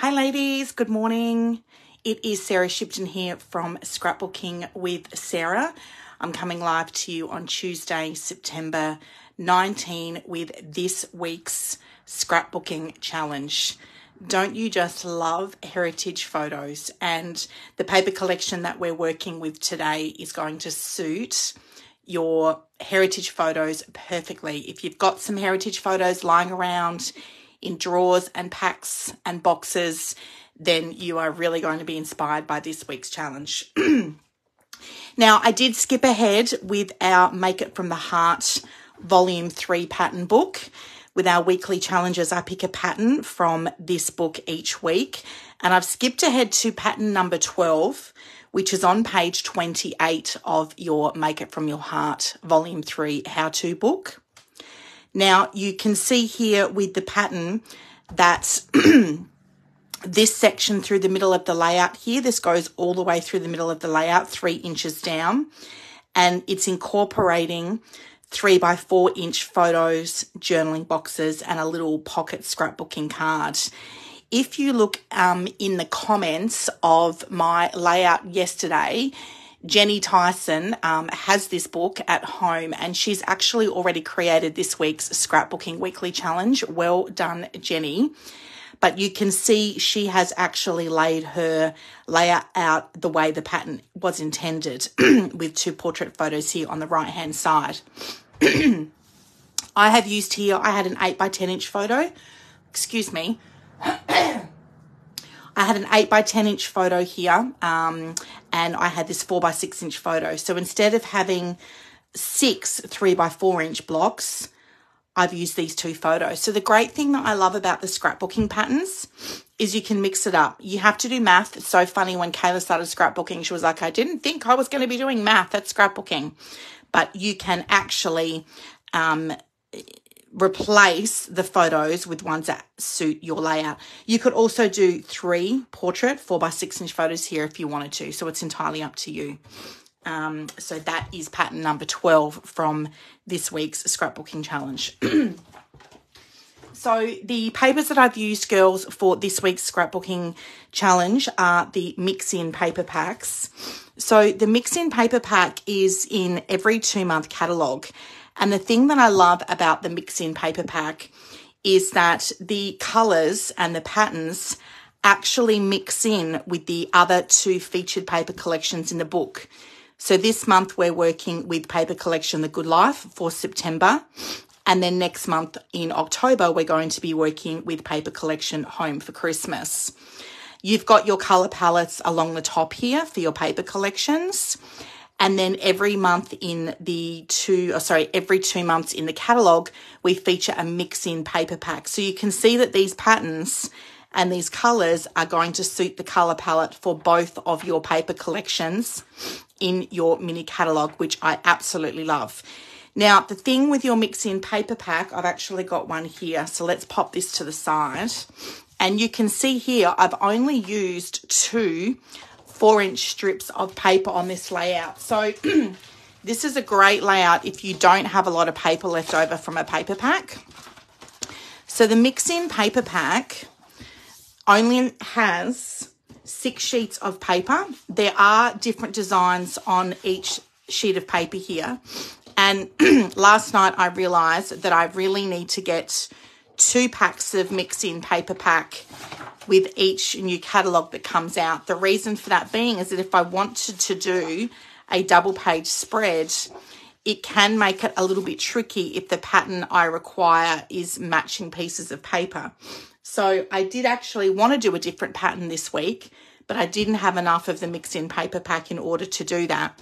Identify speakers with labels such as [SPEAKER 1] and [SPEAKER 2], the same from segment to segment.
[SPEAKER 1] Hi, ladies. Good morning. It is Sarah Shipton here from Scrapbooking with Sarah. I'm coming live to you on Tuesday, September 19, with this week's scrapbooking challenge. Don't you just love heritage photos? And the paper collection that we're working with today is going to suit your heritage photos perfectly. If you've got some heritage photos lying around, in drawers and packs and boxes, then you are really going to be inspired by this week's challenge. now, I did skip ahead with our Make It From the Heart Volume 3 pattern book. With our weekly challenges, I pick a pattern from this book each week. And I've skipped ahead to pattern number 12, which is on page 28 of your Make It From Your Heart Volume 3 how to book. Now you can see here with the pattern that this section through the middle of the layout here, this goes all the way through the middle of the layout, three inches down, and it's incorporating three by four inch photos, journaling boxes, and a little pocket scrapbooking card. If you look um, in the comments of my layout yesterday, Jenny Tyson um, has this book at home and she's actually already created this week's scrapbooking weekly challenge. Well done, Jenny. But you can see she has actually laid her layer out the way the pattern was intended with two portrait photos here on the right hand side. I have used here, I had an 8 by 10 inch photo. Excuse me. I had an 8 by 10 inch photo here um, and I had this 4 by 6 inch photo. So instead of having six 3 by 4 inch blocks, I've used these two photos. So the great thing that I love about the scrapbooking patterns is you can mix it up. You have to do math. It's so funny when Kayla started scrapbooking, she was like, I didn't think I was going to be doing math at scrapbooking. But you can actually um, replace the photos with ones that suit your layout. You could also do three portrait four by six inch photos here if you wanted to. So it's entirely up to you. Um, so that is pattern number 12 from this week's scrapbooking challenge. so the papers that I've used, girls, for this week's scrapbooking challenge are the mix-in paper packs. So the mix-in paper pack is in every two-month catalogue and the thing that I love about the mix-in paper pack is that the colors and the patterns actually mix in with the other two featured paper collections in the book. So this month we're working with paper collection The Good Life for September. And then next month in October, we're going to be working with paper collection Home for Christmas. You've got your color palettes along the top here for your paper collections. And then every month in the two, oh, sorry, every two months in the catalogue, we feature a mix in paper pack. So you can see that these patterns and these colours are going to suit the colour palette for both of your paper collections in your mini catalogue, which I absolutely love. Now, the thing with your mix in paper pack, I've actually got one here. So let's pop this to the side. And you can see here, I've only used two four inch strips of paper on this layout. So this is a great layout if you don't have a lot of paper left over from a paper pack. So the mix-in paper pack only has six sheets of paper. There are different designs on each sheet of paper here. And last night I realized that I really need to get two packs of mix-in paper pack with each new catalogue that comes out. The reason for that being is that if I wanted to do a double page spread, it can make it a little bit tricky if the pattern I require is matching pieces of paper. So I did actually want to do a different pattern this week, but I didn't have enough of the mix-in paper pack in order to do that.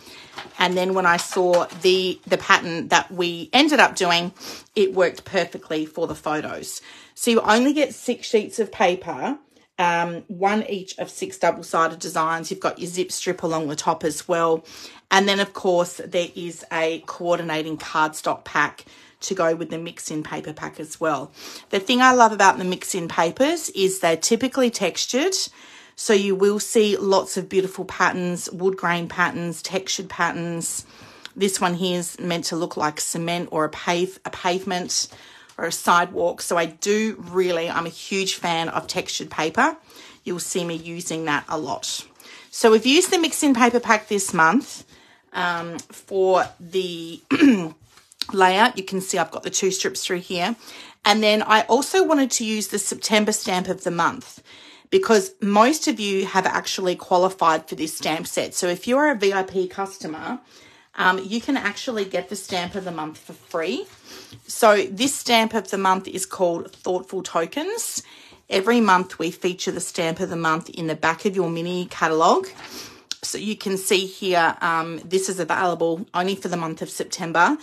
[SPEAKER 1] And then when I saw the, the pattern that we ended up doing, it worked perfectly for the photos. So you only get six sheets of paper um, one each of six double-sided designs. You've got your zip strip along the top as well. And then, of course, there is a coordinating cardstock pack to go with the mix-in paper pack as well. The thing I love about the mix-in papers is they're typically textured. So you will see lots of beautiful patterns, wood grain patterns, textured patterns. This one here is meant to look like cement or a pave a pavement. or a sidewalk. So I do really, I'm a huge fan of textured paper. You'll see me using that a lot. So we've used the mix in paper pack this month um, for the layout. You can see I've got the two strips through here. And then I also wanted to use the September stamp of the month because most of you have actually qualified for this stamp set. So if you're a VIP customer, um, you can actually get the stamp of the month for free. So this stamp of the month is called Thoughtful Tokens. Every month we feature the stamp of the month in the back of your mini catalogue. You can see here, um, this is available only for the month of September.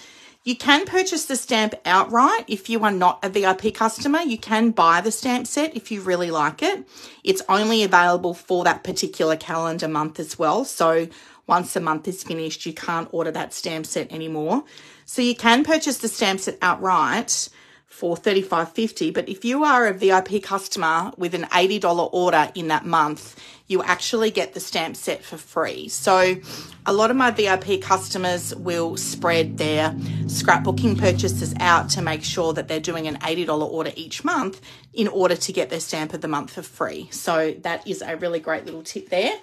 [SPEAKER 1] You can purchase the stamp outright if you are not a VIP customer. You can buy the stamp set if you really like it. It's only available for that particular calendar month as well. So once the month is finished, you can't order that stamp set anymore. So you can purchase the stamp set outright for $35.50. But if you are a VIP customer with an $80 order in that month, you actually get the stamp set for free. So a lot of my VIP customers will spread their scrapbooking purchases out to make sure that they're doing an $80 order each month in order to get their stamp of the month for free. So that is a really great little tip there.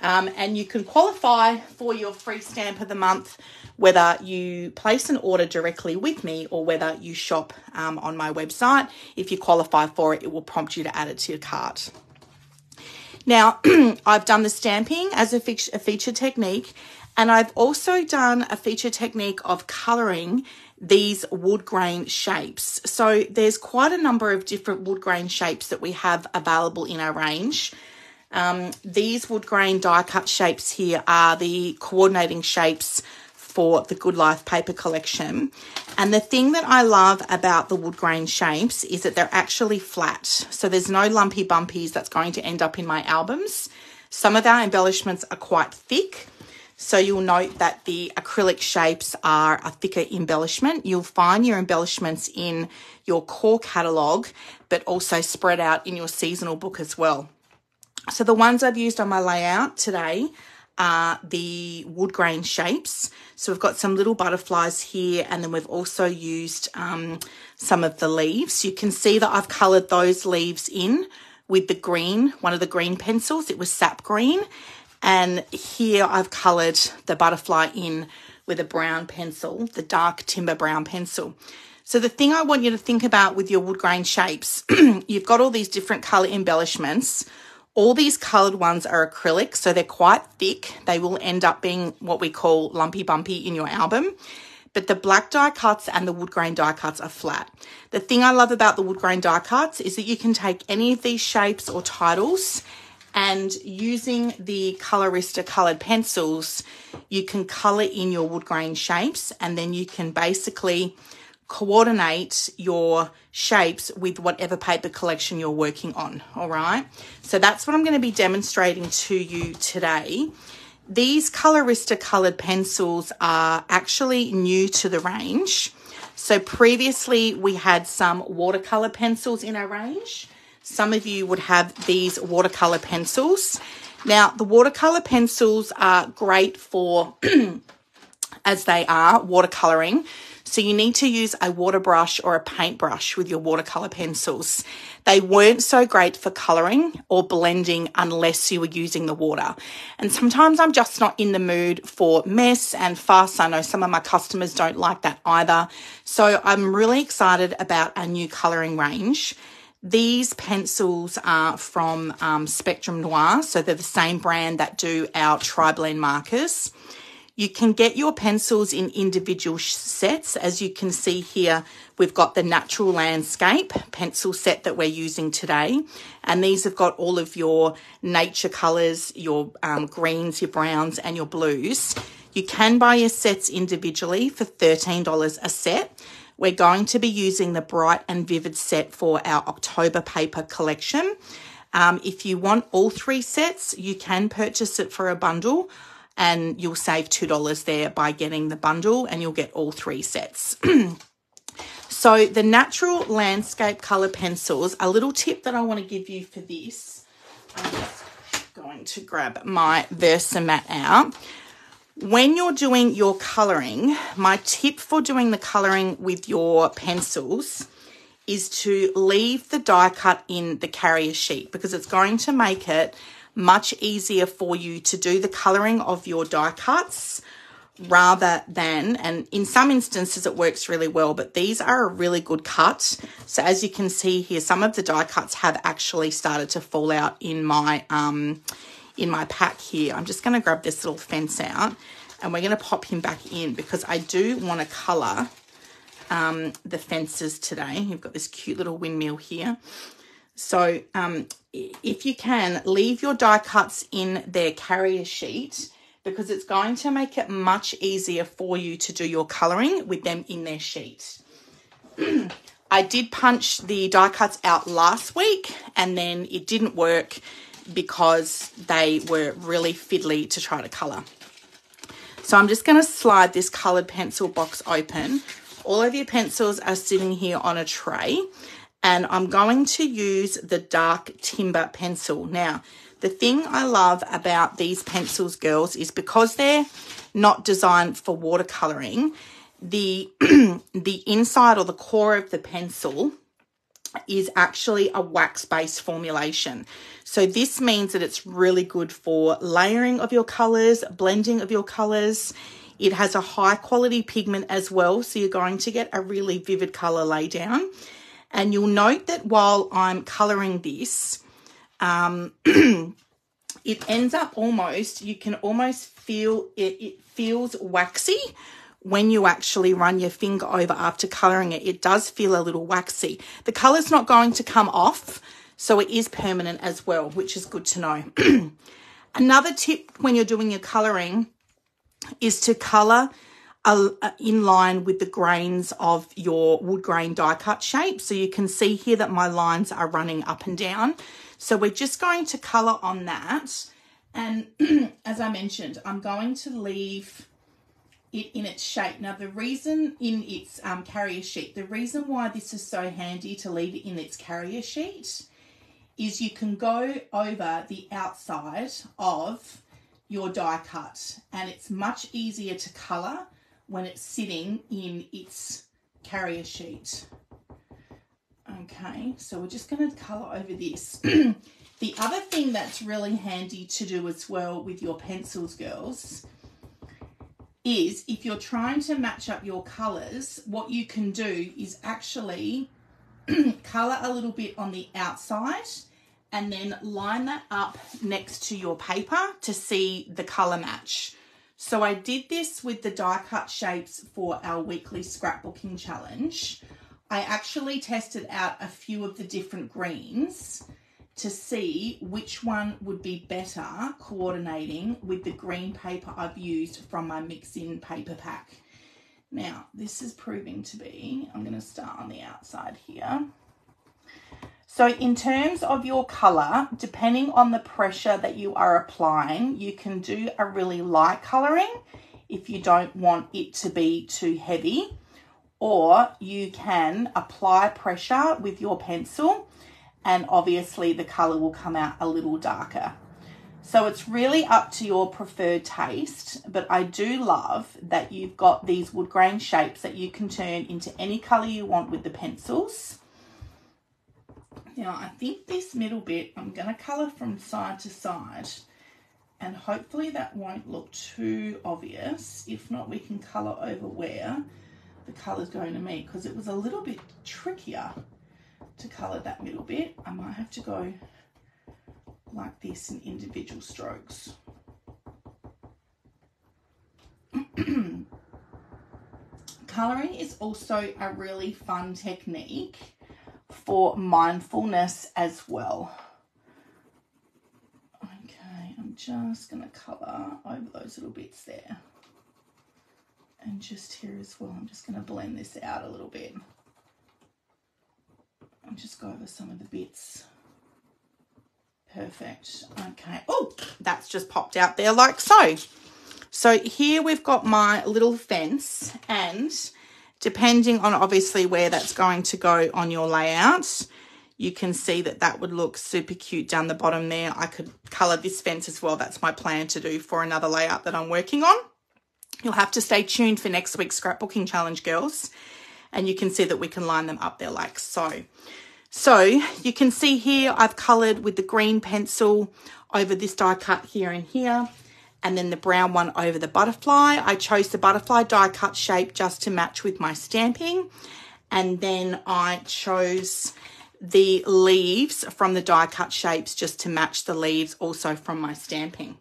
[SPEAKER 1] Um, and you can qualify for your free stamp of the month whether you place an order directly with me or whether you shop um, on my website. If you qualify for it, it will prompt you to add it to your cart. Now, I've done the stamping as a, fe- a feature technique, and I've also done a feature technique of colouring these wood grain shapes. So there's quite a number of different wood grain shapes that we have available in our range. Um, these wood grain die cut shapes here are the coordinating shapes for the Good Life paper collection. And the thing that I love about the wood grain shapes is that they're actually flat. So there's no lumpy bumpies that's going to end up in my albums. Some of our embellishments are quite thick. So you'll note that the acrylic shapes are a thicker embellishment. You'll find your embellishments in your core catalogue, but also spread out in your seasonal book as well. So the ones I've used on my layout today are the wood grain shapes. So we've got some little butterflies here and then we've also used um, some of the leaves. You can see that I've coloured those leaves in with the green, one of the green pencils. It was sap green. And here I've coloured the butterfly in with a brown pencil, the dark timber brown pencil. So the thing I want you to think about with your wood grain shapes, you've got all these different colour embellishments all these coloured ones are acrylic, so they're quite thick. They will end up being what we call lumpy bumpy in your album. But the black die cuts and the wood grain die cuts are flat. The thing I love about the wood grain die cuts is that you can take any of these shapes or titles and using the Colorista coloured pencils, you can colour in your wood grain shapes and then you can basically coordinate your shapes with whatever paper collection you're working on, all right? So that's what I'm going to be demonstrating to you today. These Colorista coloured pencils are actually new to the range. So previously we had some watercolour pencils in our range. Some of you would have these watercolour pencils. Now, the watercolour pencils are great for, as they are, watercolouring. So you need to use a water brush or a paintbrush with your watercolor pencils. They weren't so great for coloring or blending unless you were using the water. And sometimes I'm just not in the mood for mess and fuss. I know some of my customers don't like that either. So I'm really excited about our new coloring range. These pencils are from um, Spectrum Noir, so they're the same brand that do our tri-blend markers. You can get your pencils in individual sets. As you can see here, we've got the natural landscape pencil set that we're using today. And these have got all of your nature colors, your um, greens, your browns, and your blues. You can buy your sets individually for $13 a set. We're going to be using the Bright and Vivid set for our October paper collection. Um, if you want all three sets, you can purchase it for a bundle and you'll save $2 there by getting the bundle and you'll get all three sets. so the natural landscape color pencils, a little tip that I want to give you for this, I'm just going to grab my Versamat out. When you're doing your colouring, my tip for doing the colouring with your pencils is to leave the die cut in the carrier sheet because it's going to make it much easier for you to do the colouring of your die cuts rather than, and in some instances it works really well, but these are a really good cut. So as you can see here, some of the die cuts have actually started to fall out in my, um, in my pack here. I'm just going to grab this little fence out and we're going to pop him back in because I do want to colour um, the fences today. You've got this cute little windmill here. So um, if you can, leave your die cuts in their carrier sheet because it's going to make it much easier for you to do your colouring with them in their sheet. I did punch the die cuts out last week and then it didn't work because they were really fiddly to try to colour. So I'm just going to slide this coloured pencil box open all of your pencils are sitting here on a tray and I'm going to use the dark timber pencil. Now, the thing I love about these pencils, girls, is because they're not designed for watercoloring, the, the inside or the core of the pencil is actually a wax-based formulation. So this means that it's really good for layering of your colors, blending of your colors. It has a high quality pigment as well, so you're going to get a really vivid color lay down. And you'll note that while I'm coloring this, um, it ends up almost, you can almost feel it, it feels waxy when you actually run your finger over after colouring it. It does feel a little waxy. The colour's not going to come off, so it is permanent as well, which is good to know. Another tip when you're doing your colouring is to colour in line with the grains of your wood grain die cut shape. So you can see here that my lines are running up and down. So we're just going to colour on that. And as I mentioned, I'm going to leave it in its shape. Now the reason in its um, carrier sheet, the reason why this is so handy to leave it in its carrier sheet is you can go over the outside of your die cut and it's much easier to colour when it's sitting in its carrier sheet. Okay, so we're just going to colour over this. the other thing that's really handy to do as well with your pencils, girls, is if you're trying to match up your colours, what you can do is actually colour a little bit on the outside and then line that up next to your paper to see the colour match. So I did this with the die cut shapes for our weekly scrapbooking challenge. I actually tested out a few of the different greens to see which one would be better coordinating with the green paper I've used from my mix-in paper pack. Now, this is proving to be, I'm going to start on the outside here. So in terms of your colour, depending on the pressure that you are applying, you can do a really light colouring if you don't want it to be too heavy. Or you can apply pressure with your pencil and obviously the colour will come out a little darker. So it's really up to your preferred taste, but I do love that you've got these wood grain shapes that you can turn into any colour you want with the pencils. Now I think this middle bit I'm going to colour from side to side and hopefully that won't look too obvious. If not, we can colour over where the colour's going to meet because it was a little bit trickier to colour that middle bit. I might have to go like this in individual strokes. Colouring is also a really fun technique for mindfulness as well. Okay, I'm just going to colour over those little bits there. And just here as well, I'm just going to blend this out a little bit. And just go over some of the bits. Perfect. Okay. Oh, that's just popped out there like so. So here we've got my little fence and Depending on obviously where that's going to go on your layout, you can see that that would look super cute down the bottom there. I could colour this fence as well. That's my plan to do for another layout that I'm working on. You'll have to stay tuned for next week's scrapbooking challenge, girls. And you can see that we can line them up there like so. So you can see here I've coloured with the green pencil over this die cut here and here and then the brown one over the butterfly. I chose the butterfly die cut shape just to match with my stamping. And then I chose the leaves from the die cut shapes just to match the leaves also from my stamping.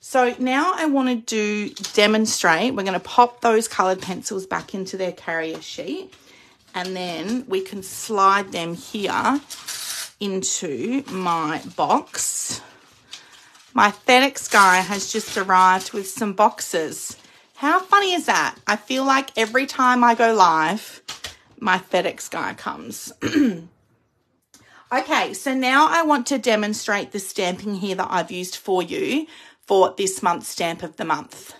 [SPEAKER 1] So now I want to do demonstrate. We're going to pop those coloured pencils back into their carrier sheet and then we can slide them here into my box. My FedEx guy has just arrived with some boxes. How funny is that? I feel like every time I go live, my FedEx guy comes. okay, so now I want to demonstrate the stamping here that I've used for you for this month's stamp of the month.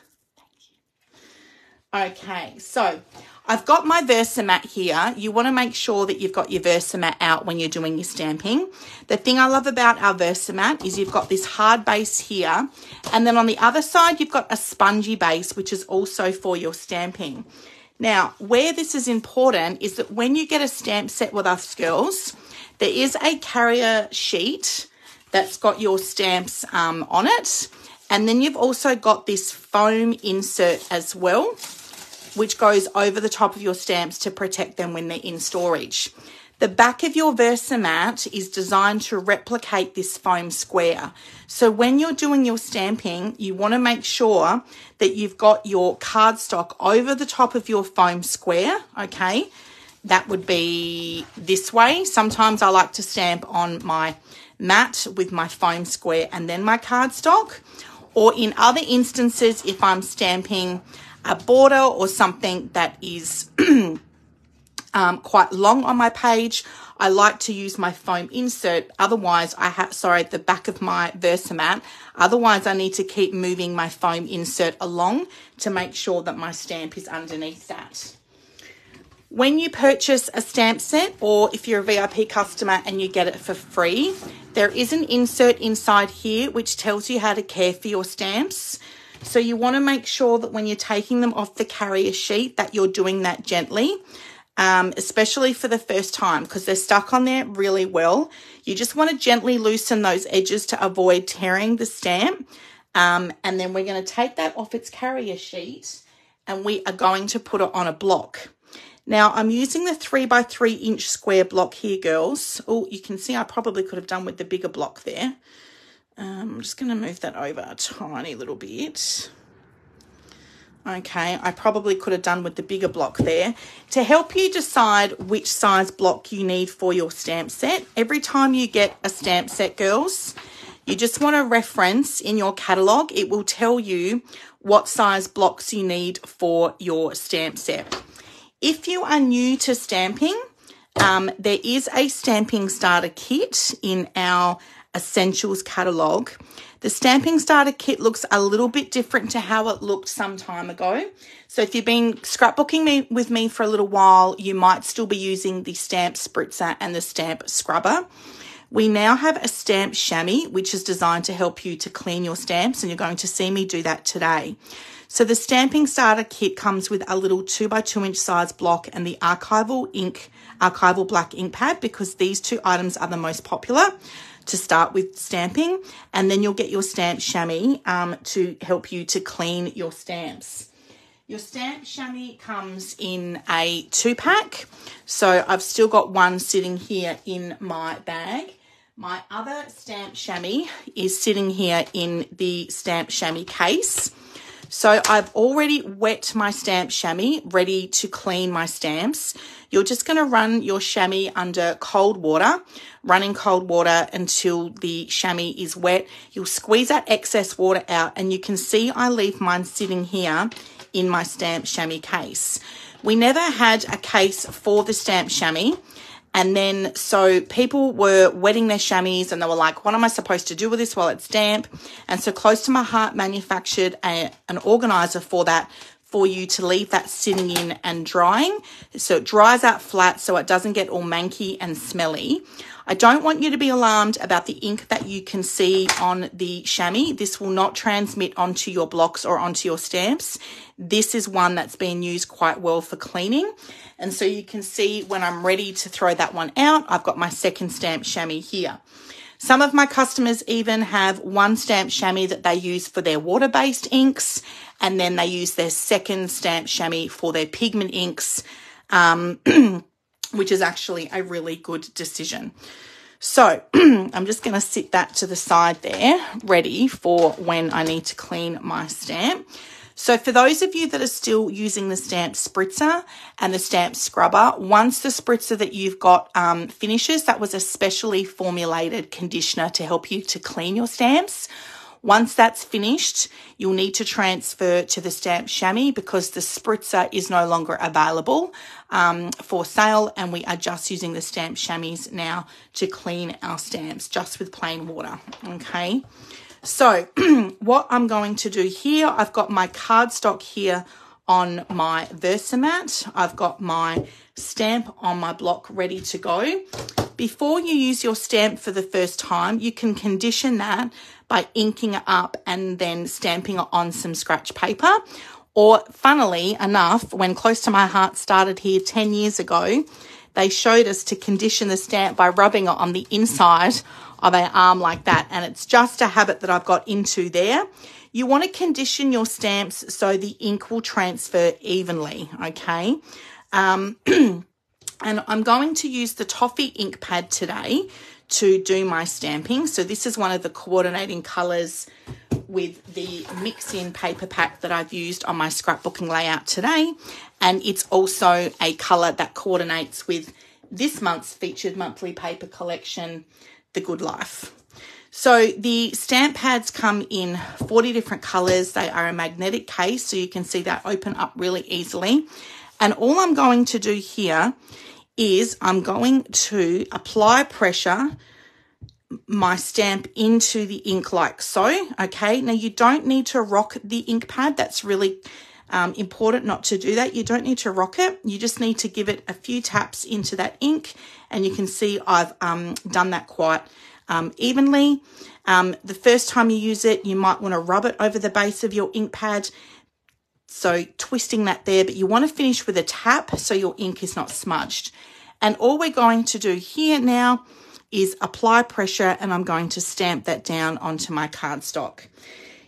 [SPEAKER 1] Okay, so I've got my Versamat here. You want to make sure that you've got your Versamat out when you're doing your stamping. The thing I love about our Versamat is you've got this hard base here. And then on the other side, you've got a spongy base, which is also for your stamping. Now, where this is important is that when you get a stamp set with us girls, there is a carrier sheet that's got your stamps um, on it. And then you've also got this foam insert as well which goes over the top of your stamps to protect them when they're in storage. The back of your Versamat is designed to replicate this foam square. So when you're doing your stamping, you want to make sure that you've got your cardstock over the top of your foam square, okay? That would be this way. Sometimes I like to stamp on my mat with my foam square and then my cardstock. Or in other instances, if I'm stamping a border or something that is um, quite long on my page, I like to use my foam insert. Otherwise, I have, sorry, the back of my Versamat. Otherwise, I need to keep moving my foam insert along to make sure that my stamp is underneath that. When you purchase a stamp set or if you're a VIP customer and you get it for free, there is an insert inside here which tells you how to care for your stamps. So you want to make sure that when you're taking them off the carrier sheet that you're doing that gently, um, especially for the first time because they're stuck on there really well. You just want to gently loosen those edges to avoid tearing the stamp. Um, and then we're going to take that off its carrier sheet and we are going to put it on a block. Now I'm using the three by three inch square block here, girls. Oh, you can see I probably could have done with the bigger block there. Um, I'm just going to move that over a tiny little bit. Okay, I probably could have done with the bigger block there. To help you decide which size block you need for your stamp set, every time you get a stamp set, girls, you just want to reference in your catalogue. It will tell you what size blocks you need for your stamp set. If you are new to stamping, um, there is a stamping starter kit in our Essentials catalogue. The Stamping Starter Kit looks a little bit different to how it looked some time ago. So if you've been scrapbooking me with me for a little while, you might still be using the Stamp Spritzer and the Stamp Scrubber. We now have a stamp chamois, which is designed to help you to clean your stamps, and you're going to see me do that today. So the stamping starter kit comes with a little two by two inch size block and the archival ink, archival black ink pad because these two items are the most popular to start with stamping and then you'll get your stamp chamois um, to help you to clean your stamps. Your stamp chamois comes in a two pack. So I've still got one sitting here in my bag. My other stamp chamois is sitting here in the stamp chamois case. So I've already wet my stamp chamois, ready to clean my stamps. You're just going to run your chamois under cold water, running cold water until the chamois is wet. You'll squeeze that excess water out and you can see I leave mine sitting here in my stamp chamois case. We never had a case for the stamp chamois. And then, so people were wetting their chamois and they were like, what am I supposed to do with this while it's damp? And so Close to My Heart manufactured a, an organizer for that for you to leave that sitting in and drying. So it dries out flat so it doesn't get all manky and smelly. I don't want you to be alarmed about the ink that you can see on the chamois. This will not transmit onto your blocks or onto your stamps. This is one that's been used quite well for cleaning. And so you can see when I'm ready to throw that one out, I've got my second stamp chamois here. Some of my customers even have one stamp chamois that they use for their water-based inks, and then they use their second stamp chamois for their pigment inks, um, which is actually a really good decision. So I'm just going to sit that to the side there, ready for when I need to clean my stamp. So for those of you that are still using the stamp spritzer and the stamp scrubber, once the spritzer that you've got um, finishes, that was a specially formulated conditioner to help you to clean your stamps. Once that's finished, you'll need to transfer to the stamp chamois because the spritzer is no longer available um, for sale and we are just using the stamp chamois now to clean our stamps just with plain water. Okay. So what I'm going to do here, I've got my cardstock here on my Versamat. I've got my stamp on my block ready to go. Before you use your stamp for the first time, you can condition that by inking it up and then stamping it on some scratch paper. Or funnily enough, when Close to My Heart started here 10 years ago, they showed us to condition the stamp by rubbing it on the inside of our arm like that. And it's just a habit that I've got into there. You want to condition your stamps so the ink will transfer evenly, okay? Um, and I'm going to use the Toffee ink pad today to do my stamping. So this is one of the coordinating colours with the mix-in paper pack that I've used on my scrapbooking layout today. And it's also a colour that coordinates with this month's featured monthly paper collection, The Good Life. So the stamp pads come in 40 different colours. They are a magnetic case, so you can see that open up really easily. And all I'm going to do here is I'm going to apply pressure my stamp into the ink like so. Okay, now you don't need to rock the ink pad. That's really um, important not to do that. You don't need to rock it. You just need to give it a few taps into that ink and you can see I've um, done that quite um, evenly. Um, the first time you use it, you might want to rub it over the base of your ink pad. So twisting that there, but you want to finish with a tap so your ink is not smudged. And all we're going to do here now is apply pressure and I'm going to stamp that down onto my cardstock.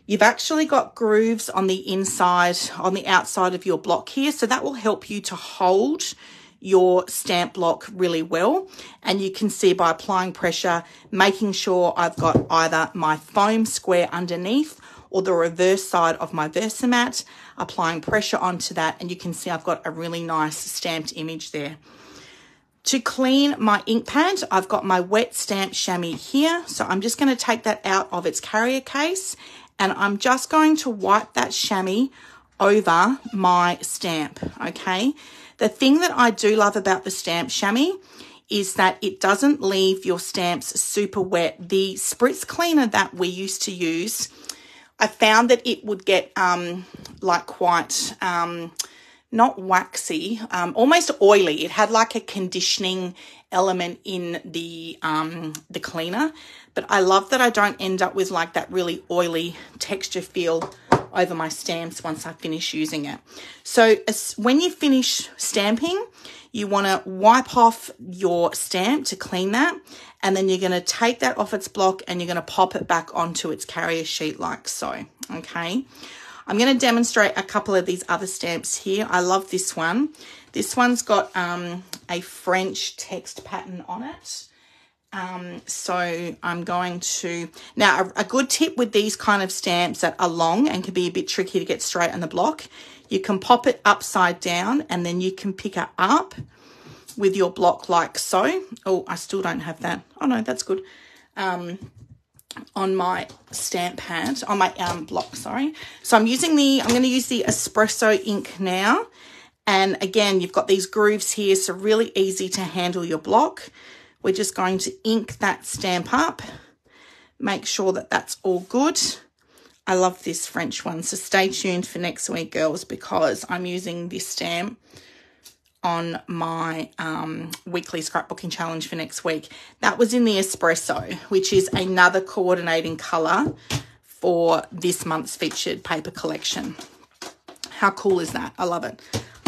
[SPEAKER 1] You've actually got grooves on the inside, on the outside of your block here, so that will help you to hold your stamp block really well. And you can see by applying pressure, making sure I've got either my foam square underneath or the reverse side of my Versamat, applying pressure onto that. And you can see I've got a really nice stamped image there. To clean my ink pad, I've got my wet stamp chamois here. So I'm just going to take that out of its carrier case and I'm just going to wipe that chamois over my stamp, okay? The thing that I do love about the stamp chamois is that it doesn't leave your stamps super wet. The spritz cleaner that we used to use, I found that it would get um, like quite... Um, not waxy, um, almost oily. It had like a conditioning element in the um, the cleaner, but I love that I don't end up with like that really oily texture feel over my stamps once I finish using it. So when you finish stamping, you want to wipe off your stamp to clean that, and then you're going to take that off its block and you're going to pop it back onto its carrier sheet like so, okay? I'm going to demonstrate a couple of these other stamps here. I love this one. This one's got um, a French text pattern on it. Um, so I'm going to, now a, a, good tip with these kind of stamps that are long and can be a bit tricky to get straight on the block, you can pop it upside down and then you can pick it up with your block like so. Oh, I still don't have that. Oh no, that's good. Um, on my stamp pad, on my um, block, sorry. So I'm using the, I'm going to use the espresso ink now. And again, you've got these grooves here, so really easy to handle your block. We're just going to ink that stamp up. Make sure that that's all good. I love this French one, so stay tuned for next week, girls, because I'm using this stamp on my um, weekly scrapbooking challenge for next week. That was in the espresso, which is another coordinating colour for this month's featured paper collection. How cool is that? I love it.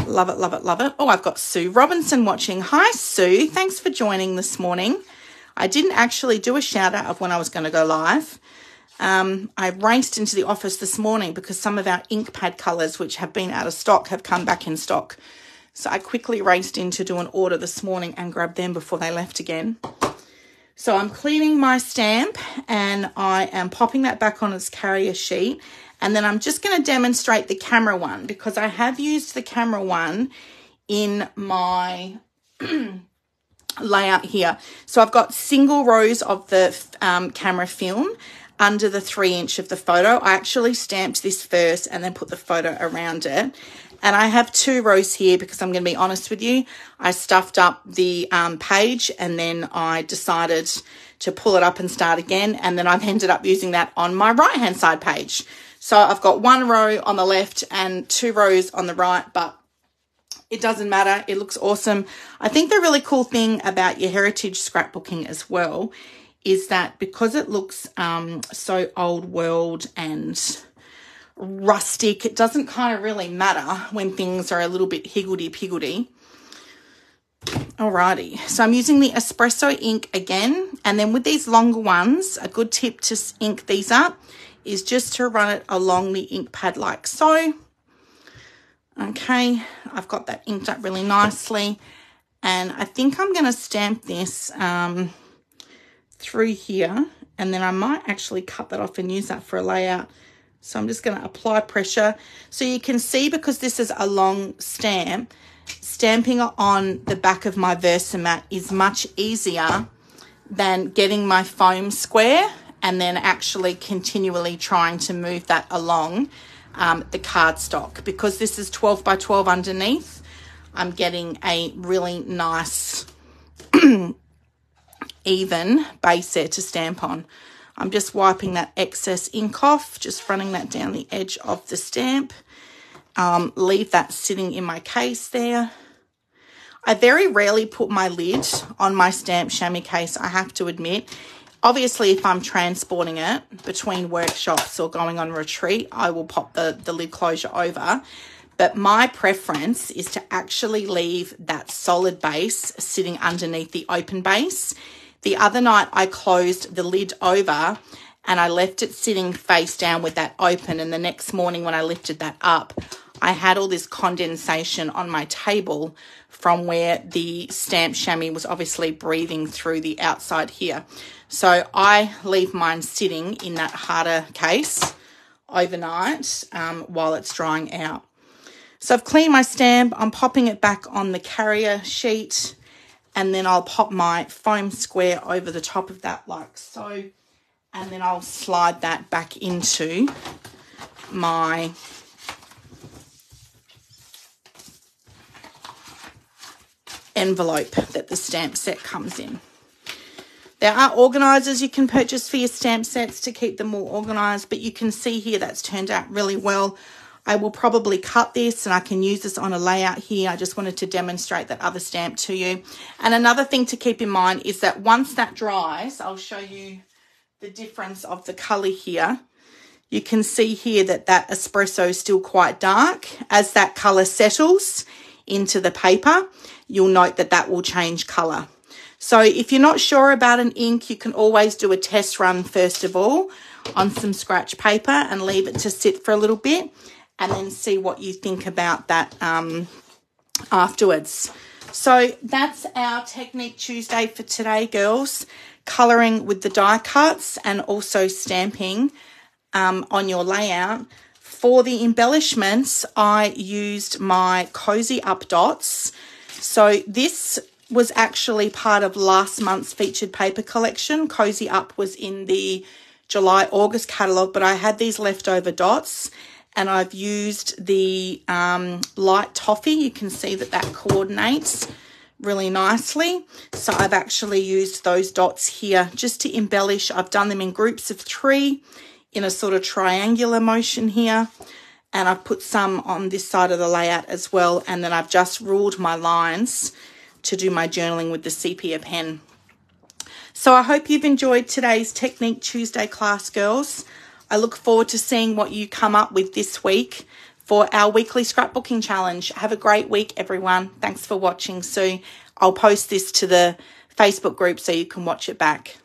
[SPEAKER 1] Love it, love it, love it. Oh, I've got Sue Robinson watching. Hi, Sue. Thanks for joining this morning. I didn't actually do a shout out of when I was going to go live. Um, I raced into the office this morning because some of our ink pad colours, which have been out of stock, have come back in stock. So I quickly raced in to do an order this morning and grab them before they left again. So I'm cleaning my stamp and I am popping that back on its carrier sheet. And then I'm just going to demonstrate the camera one because I have used the camera one in my layout here. So I've got single rows of the um, camera film under the three inch of the photo. I actually stamped this first and then put the photo around it. And I have two rows here because I'm going to be honest with you. I stuffed up the um, page and then I decided to pull it up and start again. And then I've ended up using that on my right hand side page. So I've got one row on the left and two rows on the right, but it doesn't matter. It looks awesome. I think the really cool thing about your heritage scrapbooking as well is that because it looks um, so old world and rustic. It doesn't kind of really matter when things are a little bit higgledy-piggledy. Alrighty, so I'm using the espresso ink again. And then with these longer ones, a good tip to ink these up is just to run it along the ink pad like so. Okay, I've got that inked up really nicely. And I think I'm going to stamp this um, through here. And then I might actually cut that off and use that for a layout so I'm just going to apply pressure. So you can see because this is a long stamp, stamping on the back of my Versamat is much easier than getting my foam square and then actually continually trying to move that along um, the cardstock. Because this is 12 by 12 underneath, I'm getting a really nice even base there to stamp on. I'm just wiping that excess ink off, just running that down the edge of the stamp. Um, leave that sitting in my case there. I very rarely put my lid on my stamp chamois case, I have to admit. Obviously, if I'm transporting it between workshops or going on retreat, I will pop the, the lid closure over. But my preference is to actually leave that solid base sitting underneath the open base the other night I closed the lid over and I left it sitting face down with that open. And the next morning when I lifted that up, I had all this condensation on my table from where the stamp chamois was obviously breathing through the outside here. So I leave mine sitting in that harder case overnight um, while it's drying out. So I've cleaned my stamp. I'm popping it back on the carrier sheet and then I'll pop my foam square over the top of that like so and then I'll slide that back into my envelope that the stamp set comes in. There are organisers you can purchase for your stamp sets to keep them all organised, but you can see here that's turned out really well. I will probably cut this and I can use this on a layout here. I just wanted to demonstrate that other stamp to you. And another thing to keep in mind is that once that dries, I'll show you the difference of the colour here. You can see here that that espresso is still quite dark. As that colour settles into the paper, you'll note that that will change colour. So if you're not sure about an ink, you can always do a test run first of all on some scratch paper and leave it to sit for a little bit and then see what you think about that um, afterwards. So that's our Technique Tuesday for today, girls. Colouring with the die cuts and also stamping um, on your layout. For the embellishments, I used my Cozy Up dots. So this was actually part of last month's featured paper collection. Cozy Up was in the July August catalogue, but I had these leftover dots and I've used the um, light toffee. You can see that that coordinates really nicely. So I've actually used those dots here just to embellish. I've done them in groups of three in a sort of triangular motion here. And I've put some on this side of the layout as well. And then I've just ruled my lines to do my journaling with the sepia pen. So I hope you've enjoyed today's Technique Tuesday class, girls. I look forward to seeing what you come up with this week for our weekly scrapbooking challenge. Have a great week, everyone. Thanks for watching. So I'll post this to the Facebook group so you can watch it back.